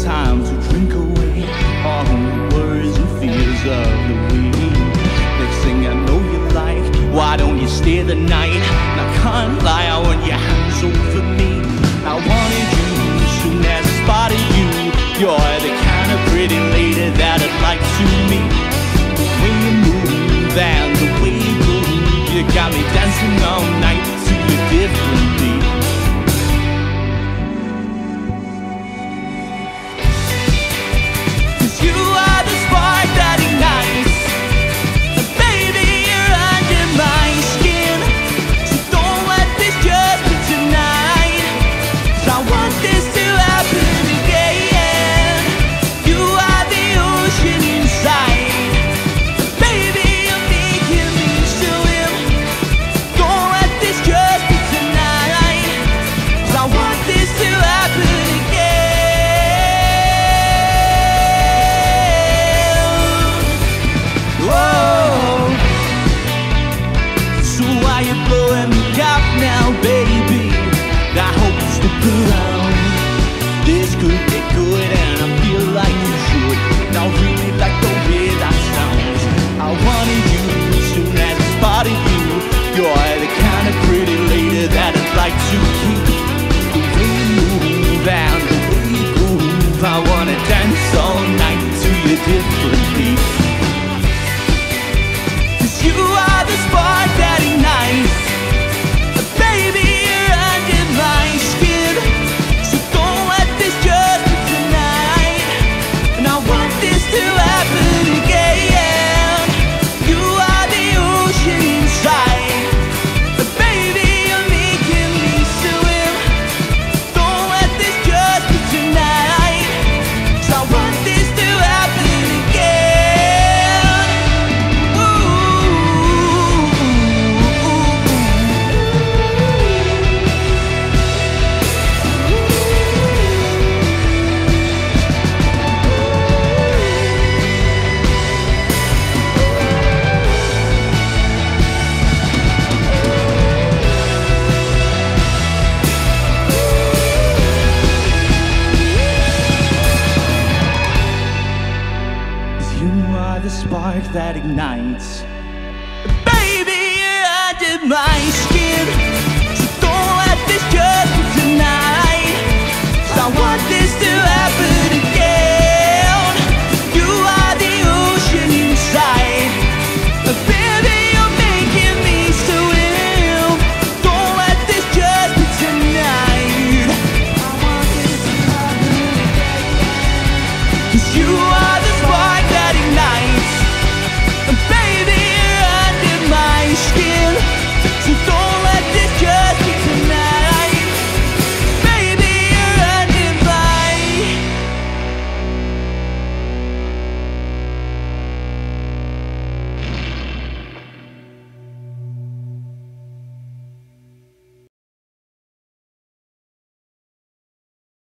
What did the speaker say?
time to drink away all the worries and fears of the week. Next thing I know you like, why don't you stay the night? And I can't lie, I want your hands over me. I wanted you, soon as I spotted you. You're the kind of pretty lady that I'd like to meet. The way you move and the way you move, you got me dancing on different beat. that ignites. Baby, under my skin, so don't let this go.